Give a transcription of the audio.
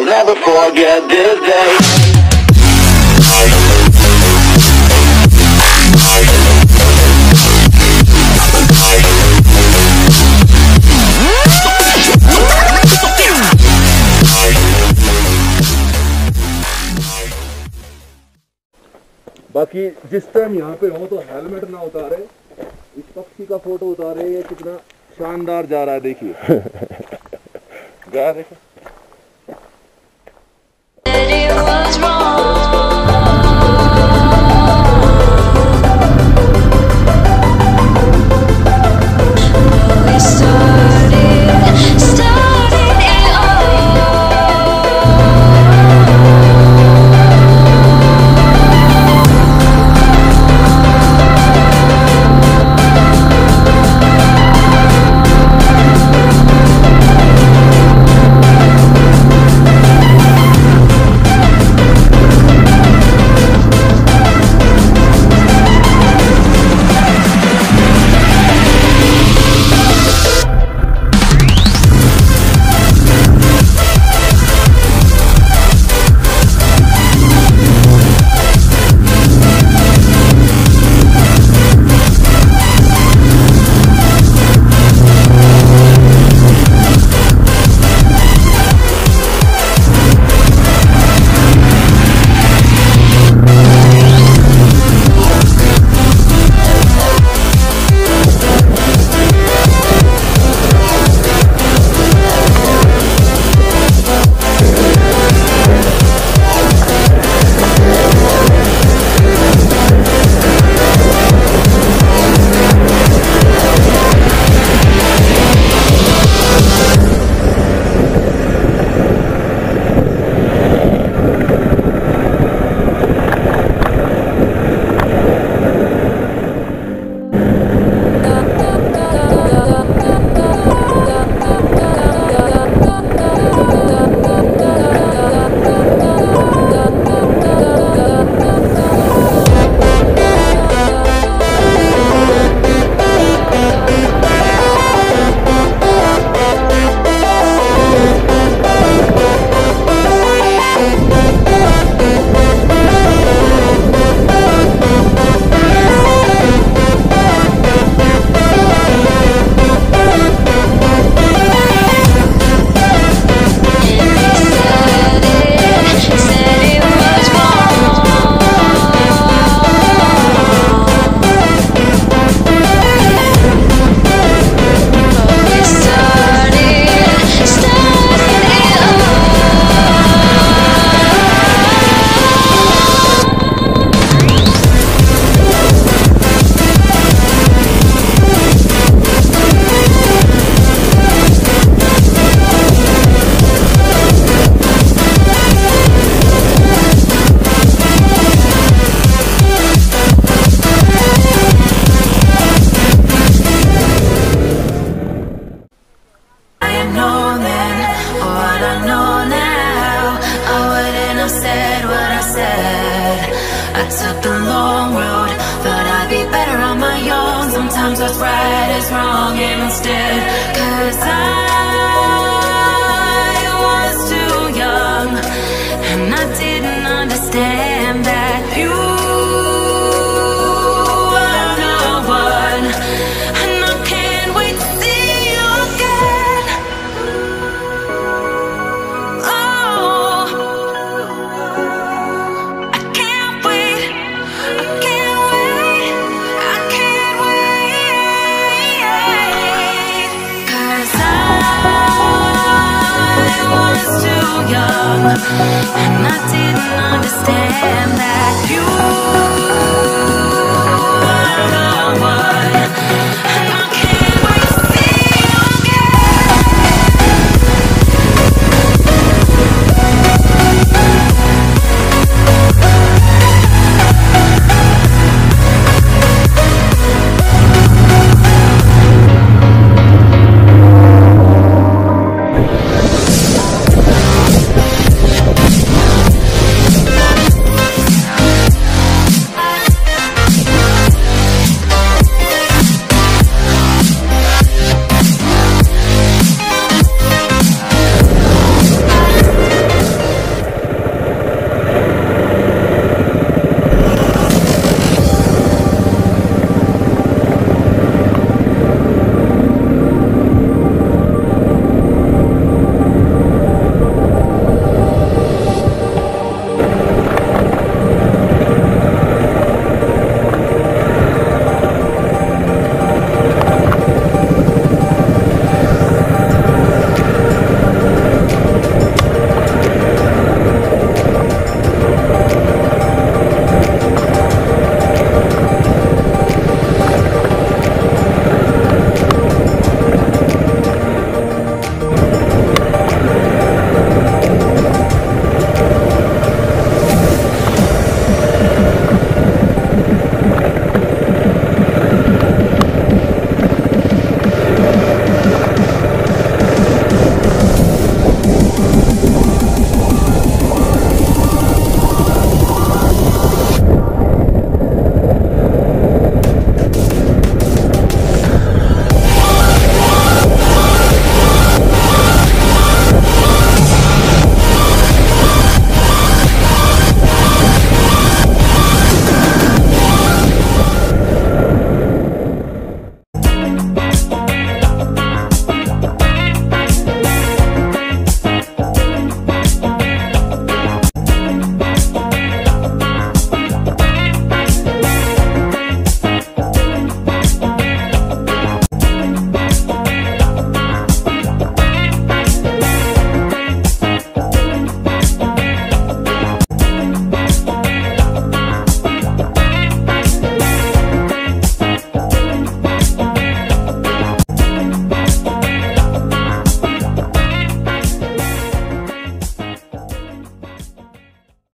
I'll never forget this day. बाकी जिस time यहाँ पे हो तो हेलमेट ना उतारे इस पक्षी का फ़ोटो उतारे ये कितना शानदार जा रहा है देखिए जा देखो Sometimes what's right is wrong, instead, cause I understand that you